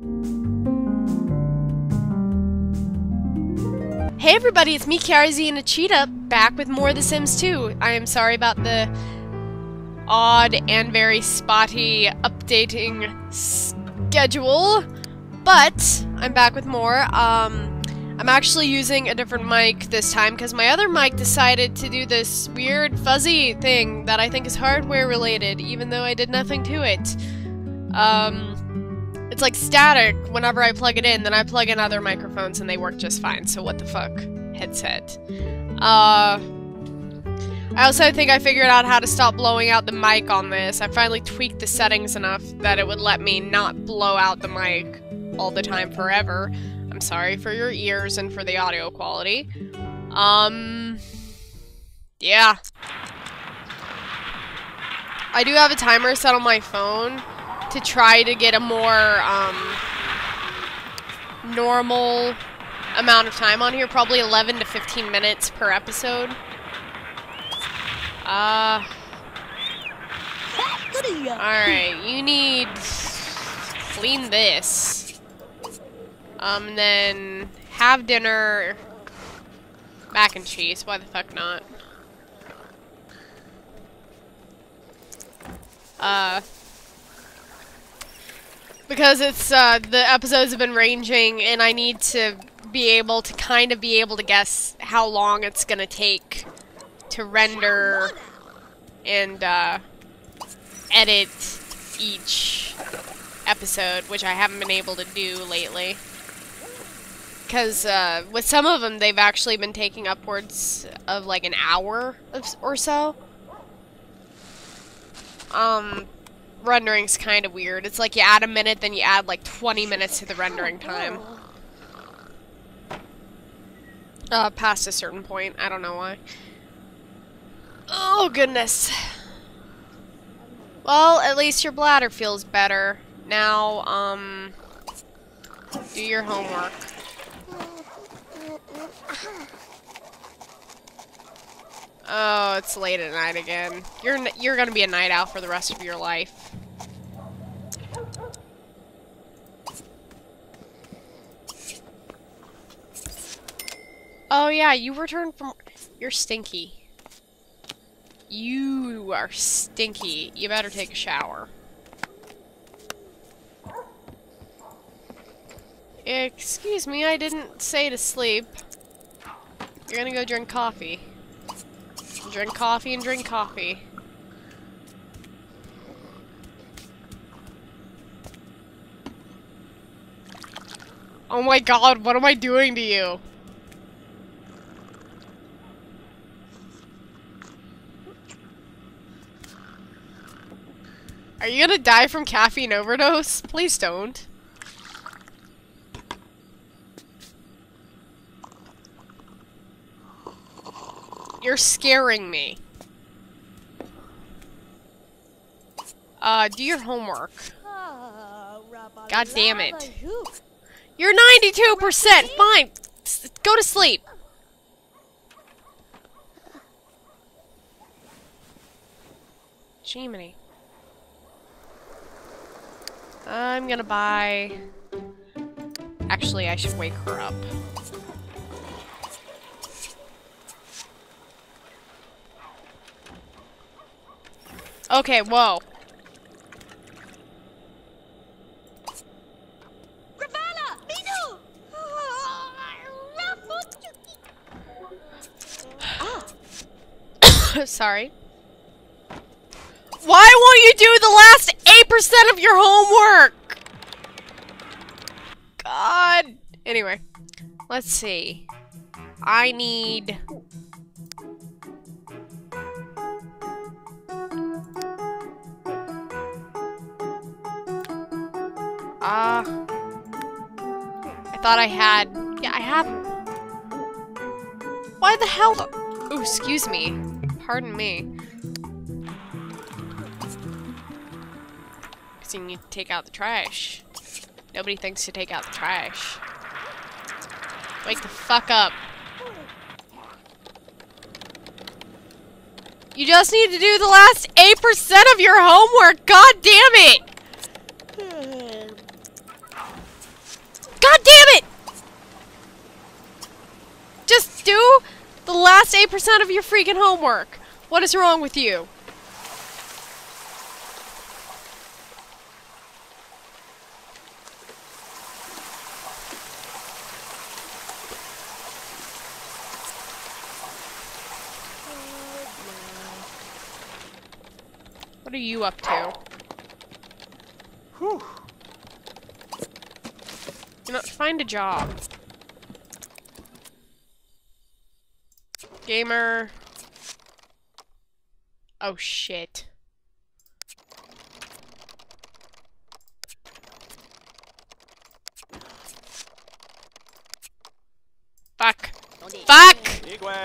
Hey everybody, it's me, Kiarzi, and a Cheetah, back with more of The Sims 2. I am sorry about the odd and very spotty updating schedule, but I'm back with more. Um, I'm actually using a different mic this time because my other mic decided to do this weird fuzzy thing that I think is hardware related, even though I did nothing to it. Um, it's like static whenever I plug it in, then I plug in other microphones and they work just fine, so what the fuck, headset. Uh, I also think I figured out how to stop blowing out the mic on this. I finally tweaked the settings enough that it would let me not blow out the mic all the time forever. I'm sorry for your ears and for the audio quality. Um, yeah. I do have a timer set on my phone to try to get a more um, normal amount of time on here, probably 11 to 15 minutes per episode. Uh, Alright, you need clean this. Um, then have dinner, mac and cheese, why the fuck not? Uh, because it's, uh, the episodes have been ranging and I need to be able to kind of be able to guess how long it's gonna take to render and, uh, edit each episode, which I haven't been able to do lately. Because, uh, with some of them, they've actually been taking upwards of, like, an hour or so. Um, rendering's kind of weird. It's like you add a minute, then you add like 20 minutes to the rendering time. Uh, past a certain point. I don't know why. Oh, goodness. Well, at least your bladder feels better. Now, um, do your homework. Oh, it's late at night again. You're you're gonna be a night owl for the rest of your life. Oh yeah, you returned from. You're stinky. You are stinky. You better take a shower. Excuse me, I didn't say to sleep. You're gonna go drink coffee. Drink coffee and drink coffee. Oh my god, what am I doing to you? Are you gonna die from caffeine overdose? Please don't. You're scaring me. Uh, do your homework. God damn it. You're 92%! Fine! Go to sleep! Jiminy. I'm gonna buy... Actually, I should wake her up. Okay, whoa. Sorry. Why won't you do the last 8% of your homework? God. Anyway, let's see. I need... Uh, I thought I had... Yeah, I have... Why the hell... Oh, excuse me. Pardon me. Because you need to take out the trash. Nobody thinks to take out the trash. Wake the fuck up. You just need to do the last 8% of your homework! God damn it! The last 8% of your freaking homework! What is wrong with you? What are you up to? Whew. You know, find a job. Gamer. Oh shit. Fuck. Fuck!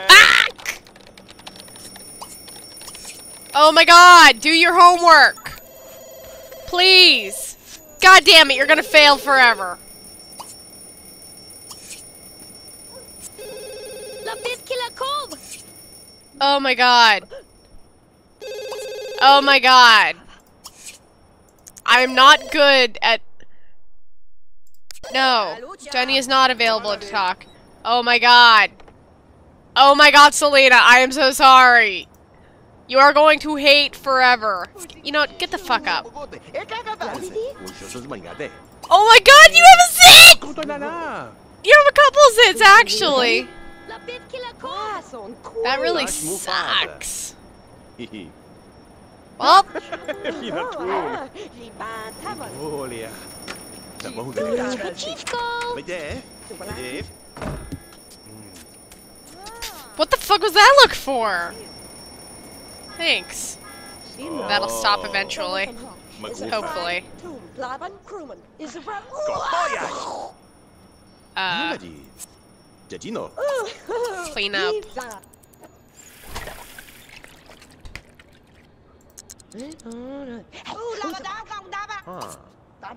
Fuck! Oh my god, do your homework! Please! God damn it, you're gonna fail forever. Oh my god. Oh my god. I'm not good at... No. Jenny is not available to talk. Oh my god. Oh my god, Selena, I am so sorry. You are going to hate forever. You know what? Get the fuck up. Oh my god, you have a sit! You have a couple sits, actually. That really sucks. Well, Olha. Tá bom, what the fuck was that look for? Thanks. That'll stop eventually. Hopefully. Uh, Giardino. clean up.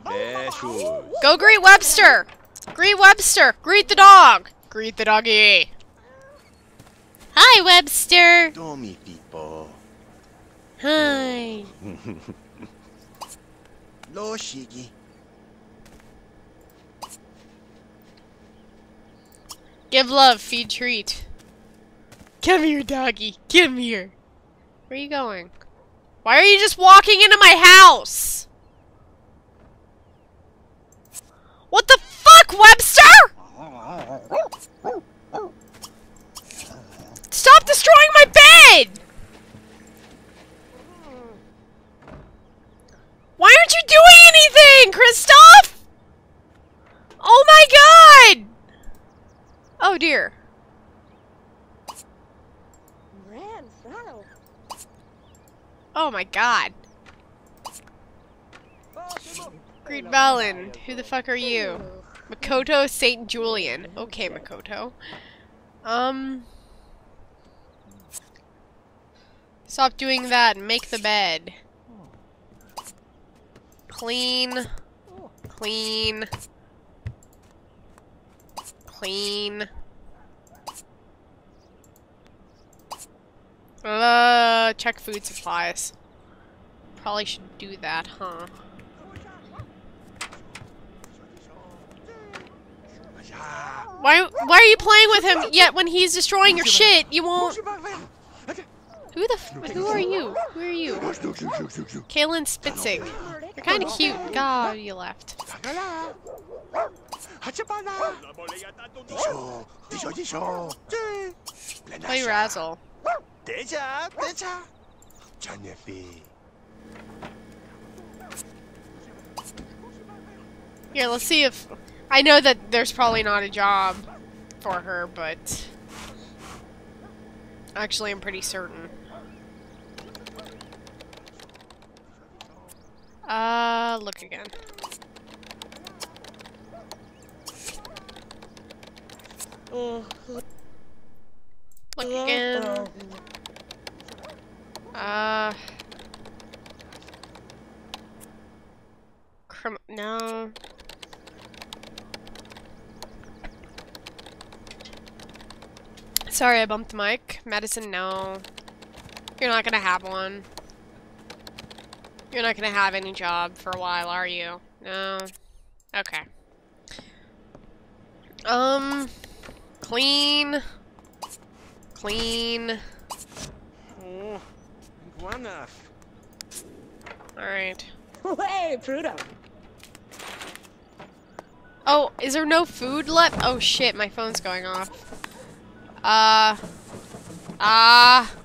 Deixa. Go greet Webster! Greet Webster! Greet the dog! Greet the doggy! Hi, Webster! Tome, Pipo. Hi. Lo Shigi. Give love, feed treat. Come here, doggy. Come here. Where are you going? Why are you just walking into my house? What the fuck, Webster? Stop destroying my bed! Why aren't you doing anything, Kristoff? Oh my god! Oh dear. Oh my god. Greet Valen. Who the fuck are you? Makoto St. Julian. Okay, Makoto. Um. Stop doing that make the bed. Clean. Clean. Clean. Uh, check food supplies. Probably should do that, huh? Why, why are you playing with him yet when he's destroying your shit, you won't... Who the who are you? Who are you? Kaylin Spitzig. You're kinda cute. God, you left. Play Razzle. Deja, deja. Janefi. Here, let's see if... I know that there's probably not a job for her, but... Actually, I'm pretty certain. Uh, look again. Look again. Uh... Crim- no. Sorry, I bumped the mic. Medicine, no. You're not gonna have one. You're not gonna have any job for a while, are you? No. Okay. Um, clean. Clean. Iguana. Alright. Hey, Pluto. Oh, is there no food left? Oh shit, my phone's going off. Uh. Ah. Uh,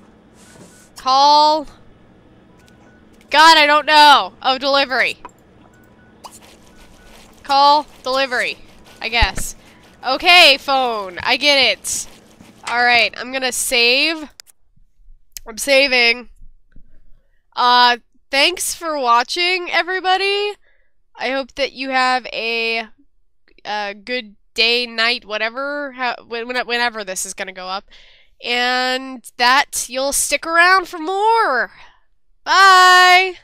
call. God, I don't know. Oh, delivery. Call, delivery. I guess. Okay, phone. I get it. Alright, I'm gonna save. I'm saving. Uh, thanks for watching, everybody. I hope that you have a, a good day, night, whatever, how, whenever this is gonna go up. And that you'll stick around for more. Bye!